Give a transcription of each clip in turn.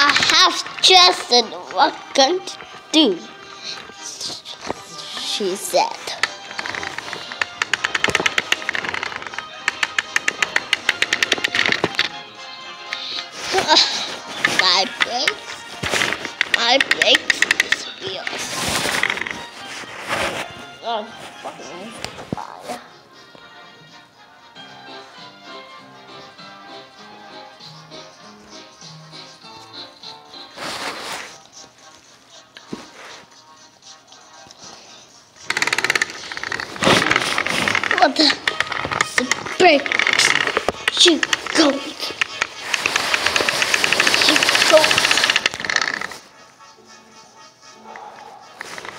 I have just what going to do, she said. my brakes, my brakes is What the? The brakes should go. Should go.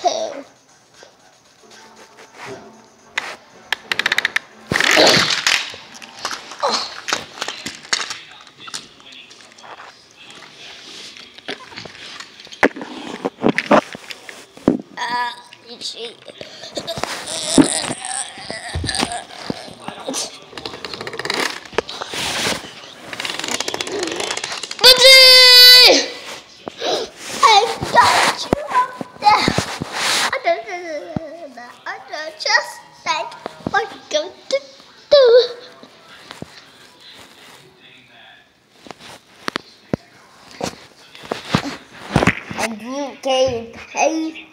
Hell. Ah, you see. Just like what you're going to do. And you can pay